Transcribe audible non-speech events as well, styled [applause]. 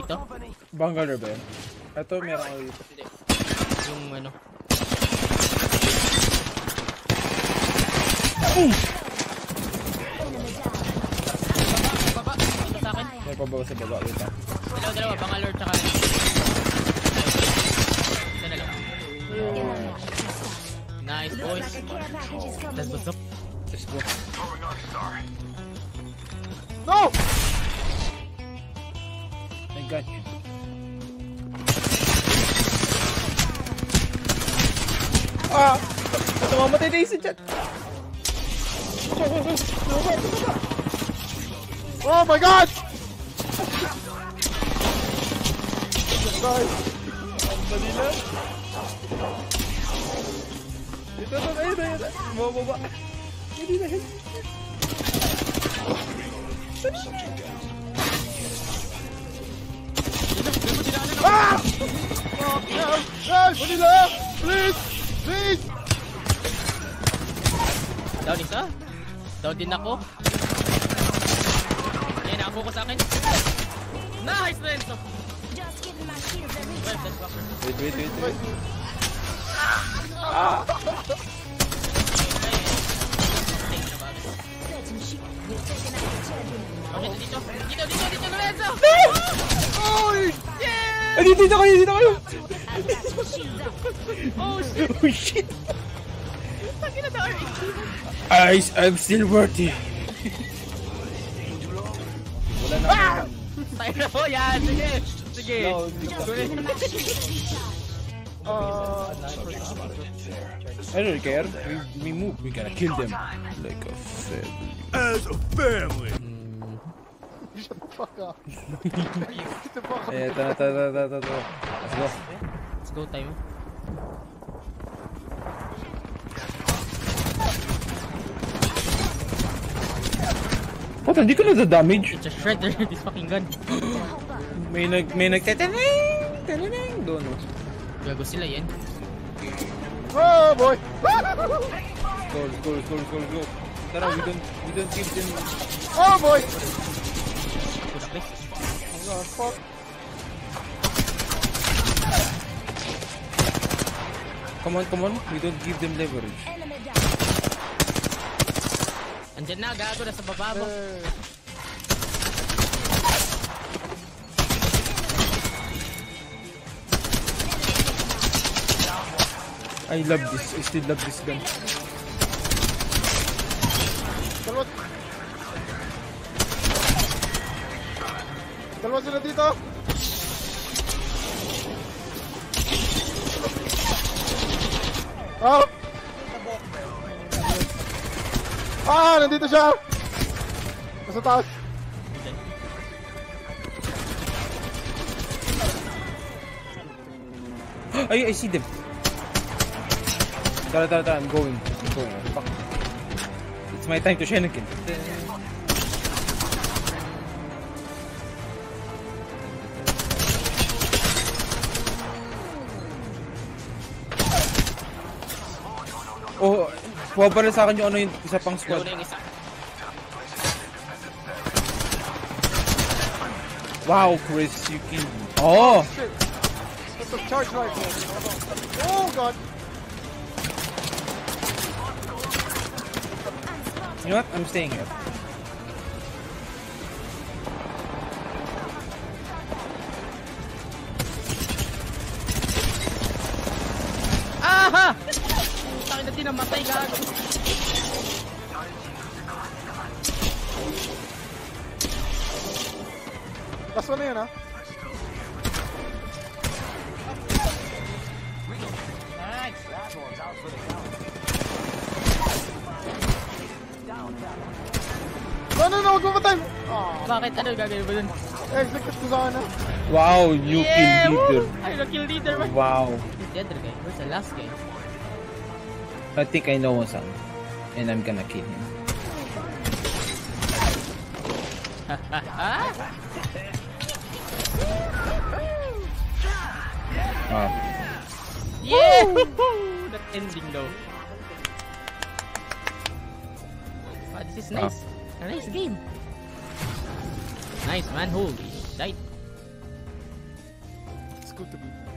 dito? Bangalore ba yun? Ito, meron ako dito. Hindi. Yung ano. Baba, dito sa akin. May pababa sa baba. Lang. Dalawa, dalawa. Bangalore tsaka... Isa na lang. Nice, boys. Let's what's up? Got you. Ah! Ito mamatay na isa dyan. Oh my god! Guys, Dali na. Ito na, ayun na, ayun na. Bumababa. Hindi na, hindi. ah! Oh, no! Guys, Manila! Please! Please! Down isa? Down din ako? Ayan, nakabuko sa akin. Nice, Renzo! Wait, wait, wait, wait. Thank Ay, dito, dito kayo, dito kayo. Oh, shit! Oh, shit. Tangina na RNG. I, I'm still worthy. Wala na. Ah! Tayo na po, yan! Sige! Sige! No, hindi ko. Uh, I don't care. We, we move. We gotta kill them. Like a family. As a family. Shut the fuck up. Get the fuck up. [laughs] Eh, na, na, ito na, ito na. Let's go. Let's go time. What? Hindi ko na-damage. It's a shredder, [laughs] this fucking gun. [gasps] May nag, may nag, teteneng, teteneng, doon. oh. Gago sila yan. Oh boy! Go, let's go, let's go, let's go, let's go. Tara, we don't, we don't give them... Oh boy! Oh fuck. Come on, come on. We don't give them leverage. Andyan na, gago na sa baba mo. I love this. I still love this gun. Dalawa sila dito. Oh! Ah, nandito siya. Nasa taas. [gasps] Ay, I see them. Tara, tara, tara. I'm going. I'm going. It's my time to Shenikin. Buwabala sa akin yung ano yung isa pang squad. Wow, Chris, you can... Oh! That's a charge rifle. Oh god. You know what? I'm staying here. Takin na tinamatay, gago. Last one na yun ha. No, no, no, huwag mo patay! Oh, Bakit? Ano gagawin mo dun? execute ko sa ano. Wow, you Yeah! kill leader. woo! Ay, na-kill leader, man. Wow. The other guy. Where's the last guy? I think I know some. And I'm gonna kill him. Ah! [laughs] Ah. Yeah! [laughs] That ending though. Ah, this is nice. A nice game. Nice man, holy shit. It's good to me.